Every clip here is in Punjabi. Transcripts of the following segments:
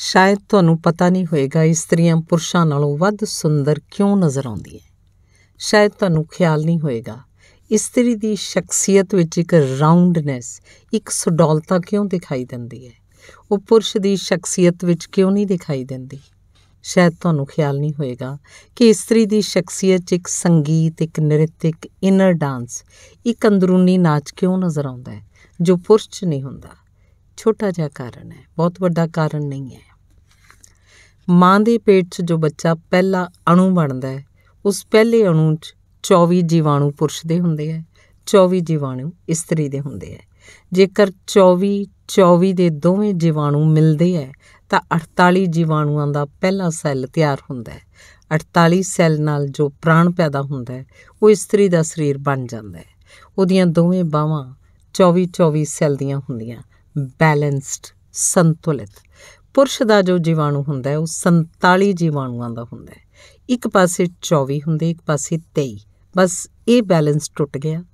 ਸ਼ਾਇਦ ਤੁਹਾਨੂੰ ਪਤਾ ਨਹੀਂ ਹੋਏਗਾ ਇਸਤਰੀਆਂ ਪੁਰਸ਼ਾਂ ਨਾਲੋਂ ਵੱਧ ਸੁੰਦਰ ਕਿਉਂ ਨਜ਼ਰ ਆਉਂਦੀਆਂ ਸ਼ਾਇਦ ਤੁਹਾਨੂੰ ਖਿਆਲ ਨਹੀਂ ਹੋਏਗਾ ਇਸਤਰੀ ਦੀ ਸ਼ਖਸੀਅਤ ਵਿੱਚ ਇੱਕ ਰਾਉਂਡਨੈਸ, ਇੱਕ ਸੁਡੌਲਤਾ ਕਿਉਂ ਦਿਖਾਈ ਦਿੰਦੀ ਹੈ? ਉਹ ਪੁਰਸ਼ ਦੀ ਸ਼ਖਸੀਅਤ ਵਿੱਚ ਕਿਉਂ ਨਹੀਂ ਦਿਖਾਈ ਦਿੰਦੀ? ਸ਼ਾਇਦ ਤੁਹਾਨੂੰ ਖਿਆਲ ਨਹੀਂ ਹੋਏਗਾ ਕਿ ਇਸਤਰੀ ਦੀ ਸ਼ਖਸੀਅਤ 'ਚ ਇੱਕ ਸੰਗੀਤ, ਇੱਕ ਨ੍ਰਿਤ, ਇੱਕ ਇਨਰ ਡਾਂਸ ਇੱਕ ਅੰਦਰੂਨੀ ਨਾਚ ਕਿਉਂ ਨਜ਼ਰ ਆਉਂਦਾ ਹੈ, ਜੋ ਪੁਰਸ਼ 'ਚ ਨਹੀਂ ਹੁੰਦਾ। ਛੋਟਾ ਜਿਹਾ ਕਾਰਨ ਹੈ, ਬਹੁਤ ਵੱਡਾ ਕਾਰਨ ਨਹੀਂ ਹੈ। ਮਾਂ ਦੇ ਪੇਟ 'ਚ ਜੋ ਬੱਚਾ ਪਹਿਲਾ ਅਣੂ ਬਣਦਾ ਹੈ, ਉਸ ਪਹਿਲੇ ਅਣੂ 'ਚ 24 ਜੀਵਾਣੂ ਪੁਰਸ਼ ਦੇ ਹੁੰਦੇ ਹੈ 24 ਜੀਵਾਣੂ ਇਸਤਰੀ ਦੇ ਹੁੰਦੇ ਹੈ। ਜੇਕਰ 24 24 ਦੇ ਦੋਵੇਂ ਜੀਵਾਣੂ ਮਿਲਦੇ ਹੈ, ਤਾਂ 48 ਜੀਵਾਣੂਆਂ ਦਾ ਪਹਿਲਾ ਸੈੱਲ ਤਿਆਰ ਹੁੰਦਾ ਹੈ। 48 ਸੈੱਲ ਨਾਲ ਜੋ ਪ੍ਰਾਣ ਪੈਦਾ ਹੁੰਦਾ ਹੈ, ਉਹ ਇਸਤਰੀ ਦਾ ਸਰੀਰ ਬਣ ਜਾਂਦਾ ਹੈ। ਉਹਦੀਆਂ ਦੋਵੇਂ ਬਾਹਾਂ 24 24 ਸੈੱਲ ਦੀਆਂ ਹੁੰਦੀਆਂ। ਬੈਲੈਂਸਡ ਸੰਤੁਲਿਤ। ਪੁਰਸ਼ ਦਾ ਜੋ ਜੀਵਾਣੂ ਹੁੰਦਾ ਹੈ, ਉਹ 47 ਜੀਵਾਣੂਆਂ ਦਾ ਹੁੰਦਾ ਹੈ। ਇੱਕ ਪਾਸੇ 24 ਹੁੰਦੇ, ਇੱਕ ਪਾਸੇ 23 ਬਸ ਇਹ ਬੈਲੈਂਸ ਟੁੱਟ ਗਿਆ।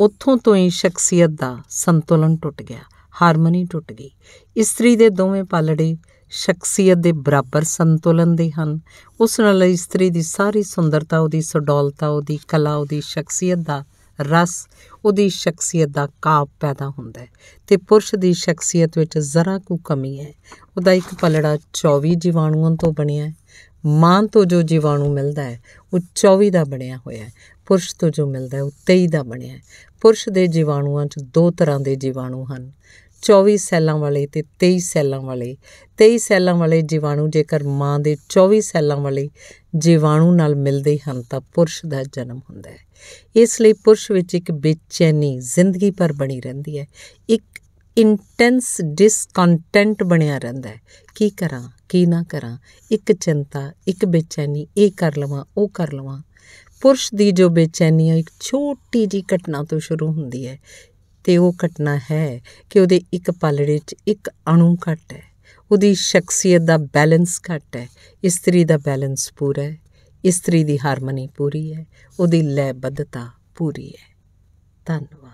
ਉੱਥੋਂ ਤੋਂ ਹੀ ਸ਼ਖਸੀਅਤ ਦਾ ਸੰਤੁਲਨ ਟੁੱਟ ਗਿਆ ਹਾਰਮਨੀ ਟੁੱਟ ਗਈ। ਇਸਤਰੀ ਦੇ ਦੋਵੇਂ ਪਾਲੜੇ ਸ਼ਖਸੀਅਤ ਦੇ ਬਰਾਬਰ ਸੰਤੁਲਨ ਦੇ ਹਨ। ਉਸ ਨਾਲ ਇਸਤਰੀ ਦੀ ਸਾਰੀ ਸੁੰਦਰਤਾ, ਉਹਦੀ ਸੁਡੌਲਤਾ, ਉਹਦੀ ਕਲਾ, ਉਹਦੀ ਸ਼ਖਸੀਅਤ ਦਾ ਰਸ, ਉਹਦੀ ਸ਼ਖਸੀਅਤ ਦਾ ਕਾਬ ਪੈਦਾ ਹੁੰਦਾ ਹੈ ਤੇ ਪੁਰਸ਼ ਦੀ ਸ਼ਖਸੀਅਤ ਵਿੱਚ ਜ਼ਰਾ ਕੁ ਕਮੀ ਹੈ। ਉਹਦਾ ਇੱਕ ਪਲੜਾ 24 ਜੀਵਾਣੂਆਂ ਤੋਂ ਬਣਿਆ ਹੈ। ਮਾਂ ਤੋਂ ਜੋ ਜੀਵਾਣੂ ਮਿਲਦਾ ਹੈ, ਉਹ 24 ਦਾ ਬਣਿਆ ਹੋਇਆ ਹੈ। ਪੁਰਸ਼ ਤੋਂ ਜੋ ਮਿਲਦਾ ਹੈ, ਉਹ 23 ਦਾ ਬਣਿਆ ਹੈ। ਪੁਰਸ਼ ਦੇ ਜੀਵਾਣੂਆਂ 'ਚ ਦੋ ਤਰ੍ਹਾਂ ਦੇ ਜੀਵਾਣੂ ਹਨ। 24 ਸੈੱਲਾਂ ਵਾਲੇ ਤੇ 23 ਸੈੱਲਾਂ ਵਾਲੇ। 23 ਸੈੱਲਾਂ ਵਾਲੇ ਜੀਵਾਣੂ ਜੇਕਰ ਮਾਂ ਦੇ 24 ਸੈੱਲਾਂ ਵਾਲੇ ਜੀਵਾਣੂ ਨਾਲ ਮਿਲਦੇ ਹਨ ਤਾਂ ਪੁਰਸ਼ ਦਾ ਜਨਮ ਹੁੰਦਾ ਹੈ। ਇਸ ਲਈ ਪੁਰਸ਼ ਵਿੱਚ ਇੱਕ ਬੇਚੈਨੀ ਜ਼ਿੰਦਗੀ ਭਰ ਬਣੀ ਰਹਿੰਦੀ ਹੈ। ਇੱਕ ਇੰਟੈਂਸ ਡਿਸਕੰਟੈਂਟ ਬਣਿਆ ਰਹਿੰਦਾ ਹੈ। ਕੀ ਕਰਾਂ, ਕੀ ਨਾ ਕਰਾਂ, ਇੱਕ ਚਿੰਤਾ, ਇੱਕ ਬੇਚੈਨੀ, ਇਹ ਕਰ ਲਵਾਂ, ਉਹ ਕਰ ਲਵਾਂ। ਪੁਰਸ਼ ਦੀ ਜੋ ਬੇਚੈਨੀ ਹੈ ਇੱਕ ਛੋਟੀ ਜੀ ਘਟਨਾ ਤੋਂ ਸ਼ੁਰੂ ਹੁੰਦੀ ਹੈ। ਤੇ ਉਹ ਘਟਨਾ ਹੈ ਕਿ ਉਹਦੇ ਇੱਕ ਪਲੜੇ 'ਚ ਇੱਕ ਅਣੂ ਘਟ ਹੈ। ਉਹਦੀ ਸ਼ਖਸੀਅਤ ਦਾ ਬੈਲੈਂਸ ਘਟ ਹੈ। ਇਸਤਰੀ ਦਾ ਬੈਲੈਂਸ ਪੂਰਾ ਹੈ। ਇਸਤਰੀ ਦੀ ਹਾਰਮਨੀ ਪੂਰੀ ਹੈ। ਉਹਦੀ ਲੈਬੱਧਤਾ ਪੂਰੀ ਹੈ। ਧੰਨਵਾਦ।